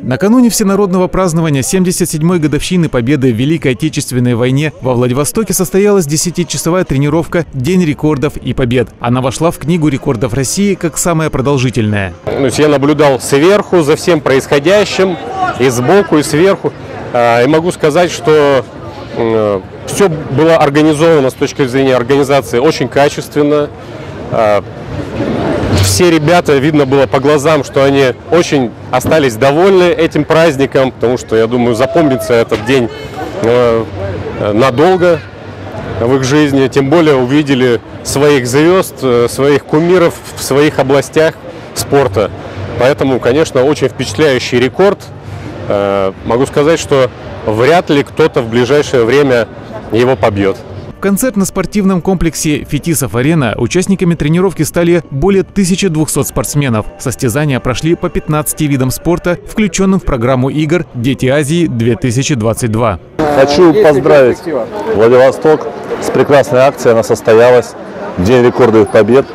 Накануне всенародного празднования 77-й годовщины победы в Великой Отечественной войне во Владивостоке состоялась 10-часовая тренировка «День рекордов и побед». Она вошла в Книгу рекордов России как самая продолжительная. Есть я наблюдал сверху за всем происходящим, и сбоку, и сверху. А, И могу сказать, что все было организовано с точки зрения организации очень качественно. Все ребята, видно было по глазам, что они очень остались довольны этим праздником, потому что, я думаю, запомнится этот день э, надолго в их жизни. Тем более увидели своих звезд, э, своих кумиров в своих областях спорта. Поэтому, конечно, очень впечатляющий рекорд. Э, Могу сказать, что вряд ли кто-то в ближайшее время его побьет. В концертно-спортивном комплексе «Фетисов-арена» участниками тренировки стали более 1200 спортсменов. Состязания прошли по 15 видам спорта, включенным в программу игр «Дети Азии-2022». Хочу поздравить Владивосток с прекрасной акцией. Она состоялась. День рекордов побед.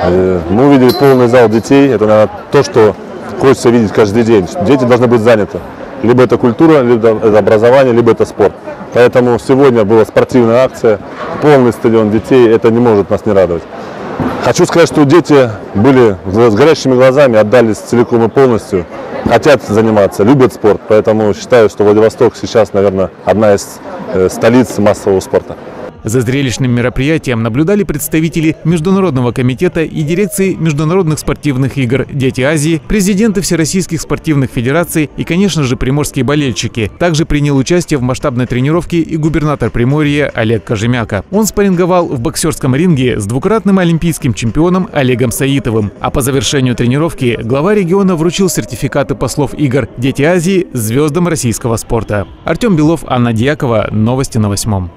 Э, Мы увидели полный зал детей. Это, наверное, то, что хочется видеть каждый день. Дети должны быть заняты. Либо это культура, либо это образование, либо это спорт. Поэтому сегодня была спортивная акция. Полный стадион детей. Это не может нас не радовать. Хочу сказать, что дети были с горящими глазами, отдались целиком и полностью, хотят заниматься, любят спорт. Поэтому считаю, что Владивосток сейчас, наверное, одна из э, столиц массового спорта. За зрелищным мероприятием наблюдали представители Международного комитета и дирекции Международных спортивных игр «Дети Азии», президенты Всероссийских спортивных федераций и, конечно же, приморские болельщики. Также принял участие в масштабной тренировке и губернатор Приморья Олег Кожемяка. Он спарринговал в боксерском ринге с двукратным олимпийским чемпионом Олегом Саитовым. А по завершению тренировки глава региона вручил сертификаты послов игр «Дети Азии» звездам российского спорта. Артем Белов, Анна Дьякова. Новости на восьмом.